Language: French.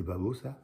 C'est pas beau ça?